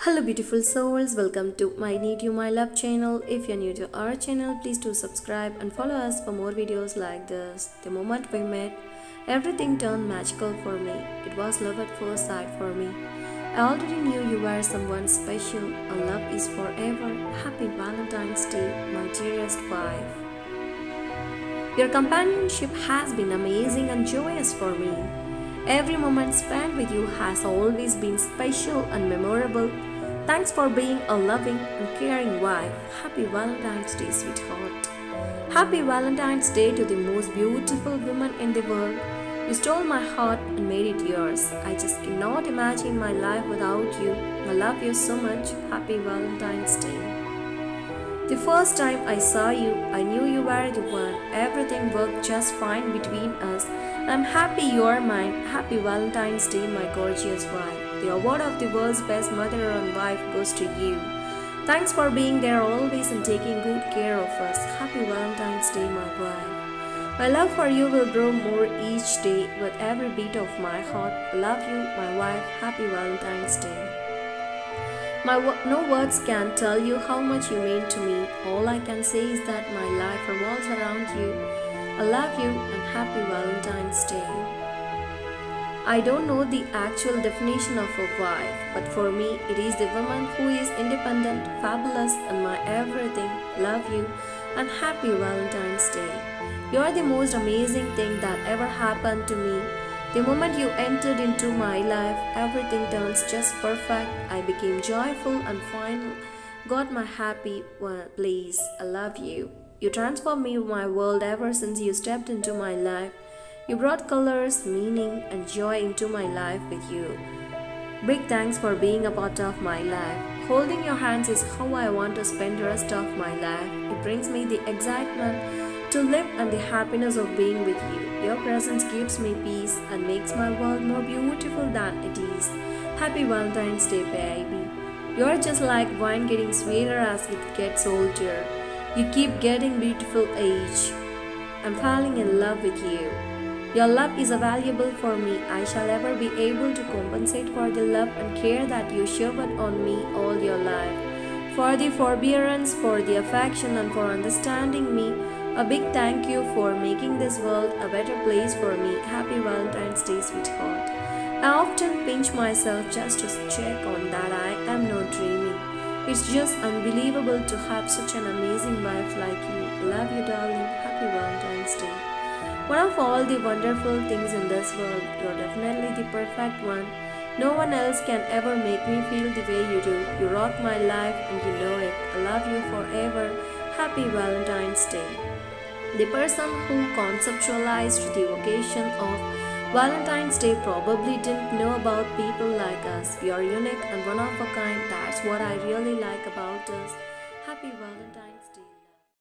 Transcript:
Hello beautiful souls, welcome to my Need You My Love channel. If you're new to our channel, please do subscribe and follow us for more videos like this. The moment we met, everything turned magical for me. It was love at first sight for me. I already knew you were someone special. Our love is forever. Happy Valentine's Day, my dearest wife. Your companionship has been amazing and joyous for me. Every moment spent with you has always been special and memorable. Thanks for being a loving and caring wife. Happy Valentine's Day, sweetheart. Happy Valentine's Day to the most beautiful woman in the world. You stole my heart and made it yours. I just cannot imagine my life without you. I love you so much. Happy Valentine's Day. The first time I saw you, I knew you were the one. Everything worked just fine between us. I'm happy you're mine. Happy Valentine's Day, my gorgeous wife. The award of the world's best mother and wife goes to you. Thanks for being there always and taking good care of us. Happy Valentine's Day, my wife. My love for you will grow more each day with every beat of my heart. Love you, my wife. Happy Valentine's Day. My no words can tell you how much you mean to me. All I can say is that my life revolves around you. I love you and happy Valentine's Day. I don't know the actual definition of a wife, but for me, it is the woman who is independent, fabulous, and my everything. Love you and happy Valentine's Day. You are the most amazing thing that ever happened to me. The moment you entered into my life, everything turns just perfect. I became joyful and finally got my happy place. I love you. You transformed me my world ever since you stepped into my life. You brought colors, meaning, and joy into my life with you. Big thanks for being a part of my life. Holding your hands is how I want to spend the rest of my life. It brings me the excitement to live and the happiness of being with you. Your presence gives me peace and makes my world more beautiful than it is. Happy Valentine's Day, baby. You're just like wine getting sweeter as it gets older. You keep getting beautiful age. I'm falling in love with you. Your love is valuable for me. I shall ever be able to compensate for the love and care that you showered on me all your life. For the forbearance, for the affection, and for understanding me, a big thank you for making this world a better place for me. Happy Valentine's Day, sweetheart. I often pinch myself just to check on that I am not dreaming. It's just unbelievable to have such an amazing wife like you. Love you, darling. Happy Valentine's Day. One of all the wonderful things in this world, you're definitely the perfect one. No one else can ever make me feel the way you do. You rock my life and you know it. I love you forever. Happy Valentine's Day. The person who conceptualized the occasion of Valentine's Day probably didn't know about people like us. We are unique and one of a kind. That's what I really like about us. Happy Valentine's